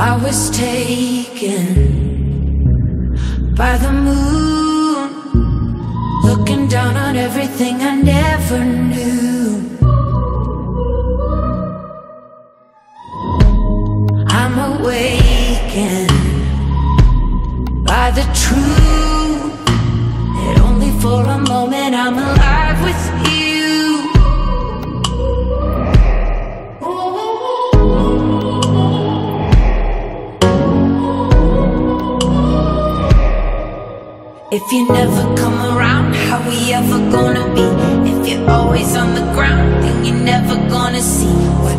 I was taken by the moon, looking down on everything I never knew. I'm awakened by the truth that only for a moment I'm If you never come around, how we ever gonna be? If you're always on the ground, then you're never gonna see what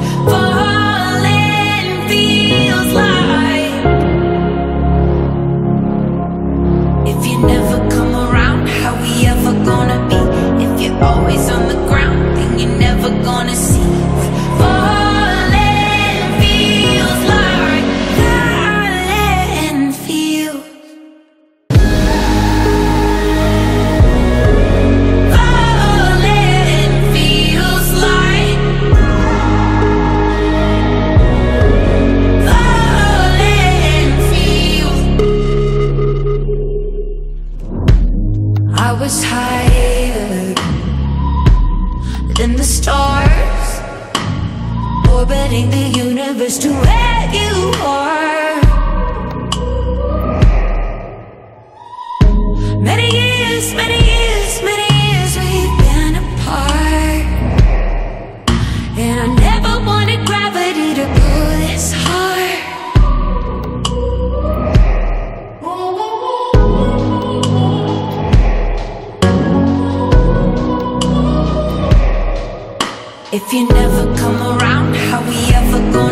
I was higher than the stars Orbiting the universe to where you are. Many If you never come around, how we ever gonna